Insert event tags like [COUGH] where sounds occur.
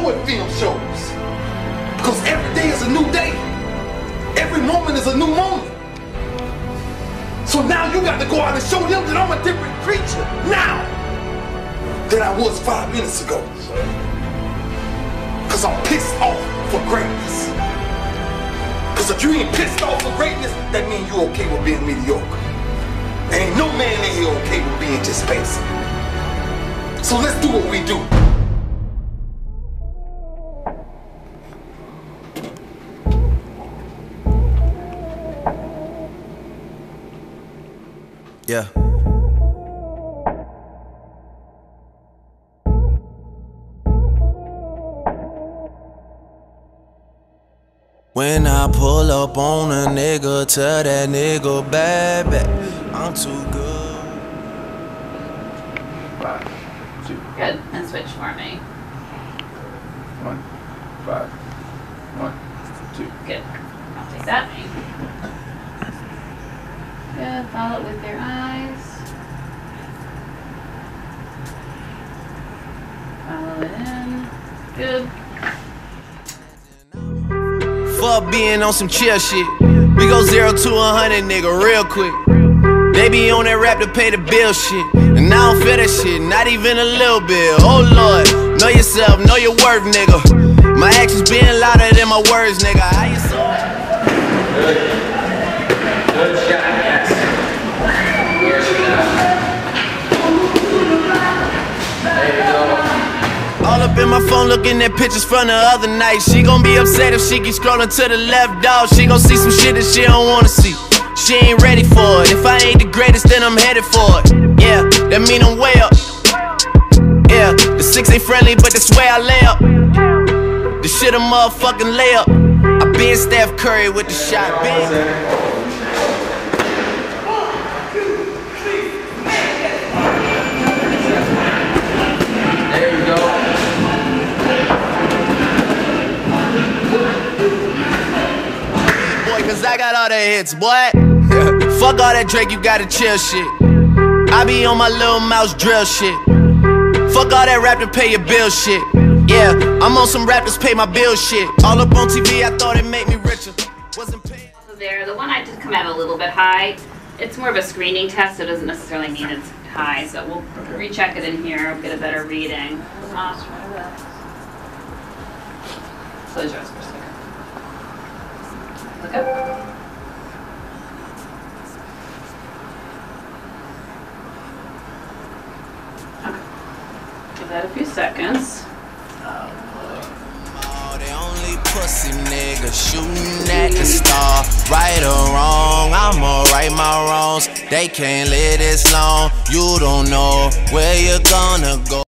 go film shows. Because every day is a new day. Every moment is a new moment. So now you got to go out and show them that I'm a different creature now than I was five minutes ago. Because I'm pissed off for greatness. Because if you ain't pissed off for greatness, that means you okay with being mediocre. There Ain't no man in here okay with being just basic. So let's do what we do. Yeah. When I pull up on a nigga, tell that nigga, baby, I'm too good. Five, two, Good. And switch for me. one, five, one, two. Good. I'll take that. Follow it with your eyes. Follow it in. Good. Fuck being on some chill shit. We go zero to a hundred, nigga, real quick. They be on that rap to pay the bill shit. And I don't feel that shit, not even a little bit. Oh lord, know yourself, know your worth, nigga. My actions being louder than my words, nigga. You so? Up in my phone looking at pictures from the other night. She gon' be upset if she keep scrolling to the left, dog. She gon' see some shit that she don't wanna see. She ain't ready for it. If I ain't the greatest, then I'm headed for it. Yeah, that mean I'm way up. Yeah, the six ain't friendly, but that's where I lay up. The shit a motherfucking layup. I been Steph Curry with the shot, big. Cause I got all the hits, boy. [LAUGHS] Fuck all that Drake, you gotta chill shit. I be on my little mouse drill shit. Fuck all that rap to pay your bill shit. Yeah, I'm on some rappers pay my bill shit. All up on TV, I thought it made me richer. Wasn't paying. So there, the one I did come out a little bit high. It's more of a screening test, so it doesn't necessarily mean it's high. So we'll recheck it in here, get a better reading. Uh, Close your eyes for a second. Look up. Okay. Give that a few seconds. Shooting at the star. Right or wrong, I'ma right my wrongs. They can't live this long. You don't know where you're gonna go.